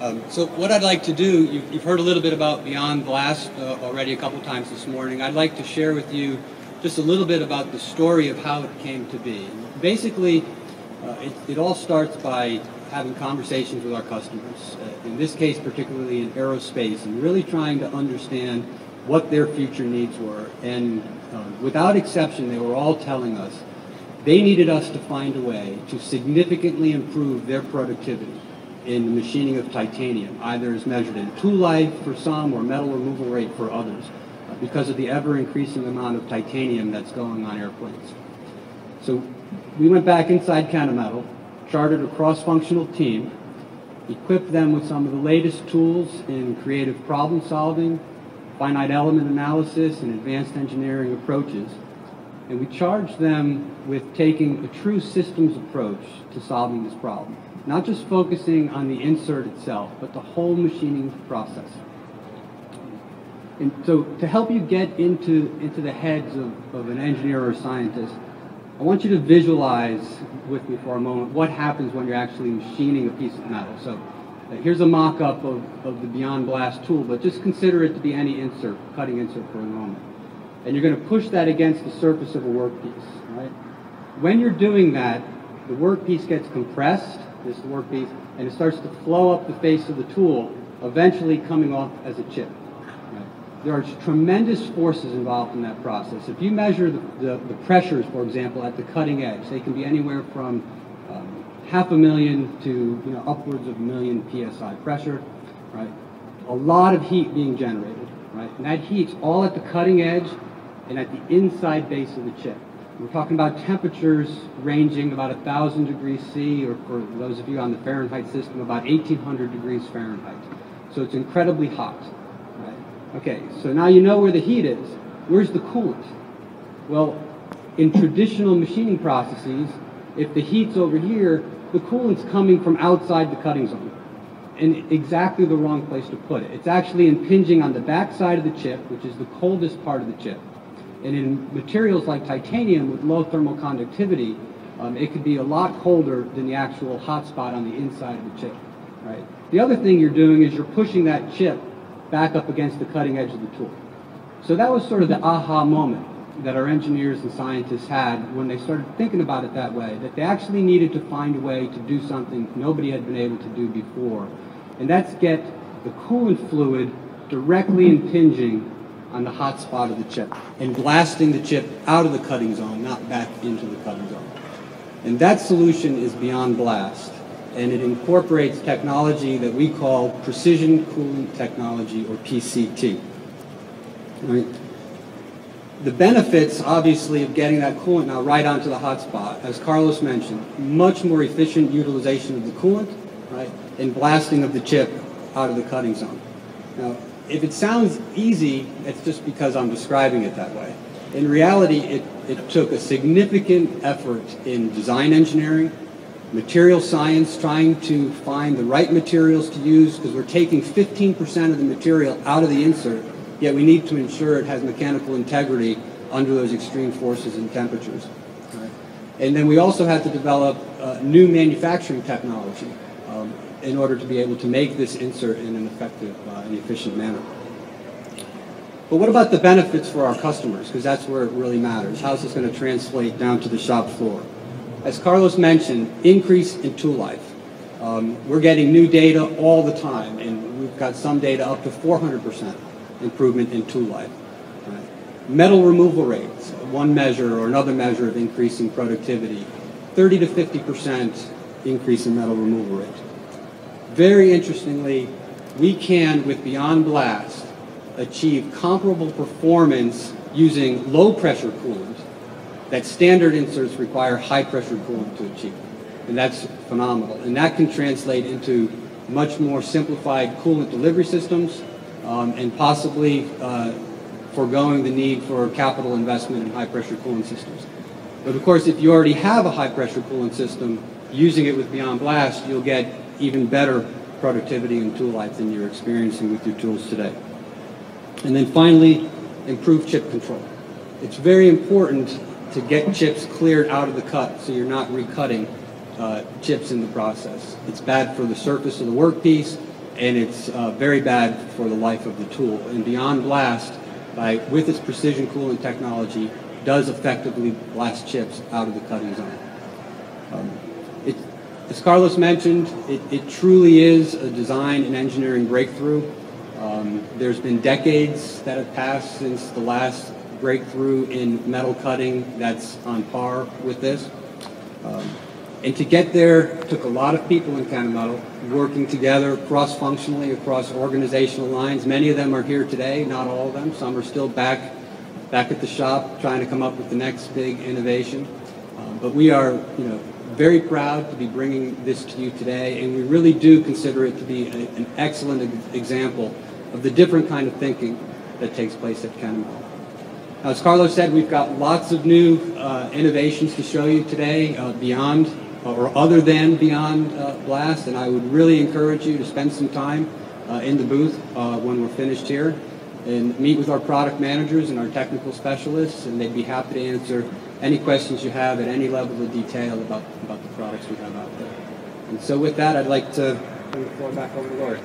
Um, so what I'd like to do, you've, you've, heard a little bit about Beyond Blast uh, already a couple times this morning. I'd like to share with you just a little bit about the story of how it came to be. Basically, uh, it, it, all starts by having conversations with our customers, uh, in this case particularly in aerospace, and really trying to understand what their future needs were. And uh, without exception, they were all telling us they needed us to find a way to significantly improve their productivity in the machining of titanium, either as measured in tool life for some or metal removal rate for others, uh, because of the ever-increasing amount of titanium that's going on airplanes. So we went back inside Kennametal, chartered a cross-functional team, equipped them with some of the latest tools in creative problem solving, finite element analysis, and advanced engineering approaches, and we charged them with taking a true systems approach to solving this problem. Not just focusing on the insert itself, but the whole machining process. And so to help you get into, into the heads of, of an engineer or scientist, I want you to visualize with me for a moment what happens when you're actually machining a piece of metal. So uh, here's a mock-up of, of the Beyond Blast tool, but just consider it to be any insert, cutting insert for a moment and you're going to push that against the surface of a workpiece, right? When you're doing that, the workpiece gets compressed, this workpiece, and it starts to flow up the face of the tool, eventually coming off as a chip. There are tremendous forces involved in that process. If you measure the, the, the pressures, for example, at the cutting edge, they can be anywhere from um, half a million to you know, upwards of a million psi pressure, right? A lot of heat being generated, right? And that heat's all at the cutting edge and at the inside base of the chip. We're talking about temperatures ranging about 1,000 degrees C, or for those of you on the Fahrenheit system, about 1,800 degrees Fahrenheit. So it's incredibly hot. Right? Okay, so now you know where the heat is. Where's the coolant? Well, in traditional machining processes, if the heat's over here, the coolant's coming from outside the cutting zone. In exactly the wrong place to put it. It's actually impinging on the back side of the chip, which is the coldest part of the chip. And in materials like titanium with low thermal conductivity, um, it could be a lot colder than the actual hot spot on the inside of the chip. Right? The other thing you're doing is you're pushing that chip back up against the cutting edge of the tool. So that was sort of the aha moment that our engineers and scientists had when they started thinking about it that way, that they actually needed to find a way to do something nobody had been able to do before. And that's get the coolant fluid directly impinging on the hot spot of the chip and blasting the chip out of the cutting zone, not back into the cutting zone. And that solution is beyond blast, and it incorporates technology that we call precision Cooling technology, or PCT. Right? The benefits, obviously, of getting that coolant now right onto the hot spot, as Carlos mentioned, much more efficient utilization of the coolant, right, and blasting of the chip out of the cutting zone. Now, if it sounds easy, it's just because I'm describing it that way. In reality, it, it took a significant effort in design engineering, material science, trying to find the right materials to use, because we're taking 15% of the material out of the insert, yet we need to ensure it has mechanical integrity under those extreme forces and temperatures. Right? And then we also had to develop uh, new manufacturing technology. In order to be able to make this insert in an effective uh, and efficient manner. But what about the benefits for our customers? Because that's where it really matters. How is this going to translate down to the shop floor? As Carlos mentioned, increase in tool life. Um, we're getting new data all the time, and we've got some data up to 400% improvement in tool life. Right? Metal removal rates, one measure or another measure of increasing productivity, 30 to 50% increase in metal removal rate. Very interestingly, we can, with Beyond Blast, achieve comparable performance using low pressure coolant that standard inserts require high pressure coolant to achieve. And that's phenomenal. And that can translate into much more simplified coolant delivery systems um, and possibly uh, foregoing the need for capital investment in high pressure coolant systems. But of course, if you already have a high pressure coolant system, using it with Beyond Blast, you'll get even better productivity and tool life than you're experiencing with your tools today. And then finally, improve chip control. It's very important to get chips cleared out of the cut so you're not recutting uh, chips in the process. It's bad for the surface of the workpiece and it's uh, very bad for the life of the tool. And Beyond Blast, by, with its precision cooling technology, does effectively blast chips out of the cutting zone. Um, as Carlos mentioned, it, it, truly is a design and engineering breakthrough. Um, there's been decades that have passed since the last breakthrough in metal cutting that's on par with this. Um, and to get there took a lot of people in Kennametal working together cross-functionally across organizational lines. Many of them are here today, not all of them. Some are still back, back at the shop trying to come up with the next big innovation. Um, but we are, you know, very proud to be bringing this to you today, and we really do consider it to be a, an excellent example of the different kind of thinking that takes place at Kennametal. As Carlos said, we've got lots of new uh, innovations to show you today uh, beyond or other than beyond uh, Blast, and I would really encourage you to spend some time uh, in the booth uh, when we're finished here and meet with our product managers and our technical specialists, and they'd be happy to answer any questions you have at any level of detail about, about the products we have out there. And so with that, I'd like to turn the floor back over to Lori.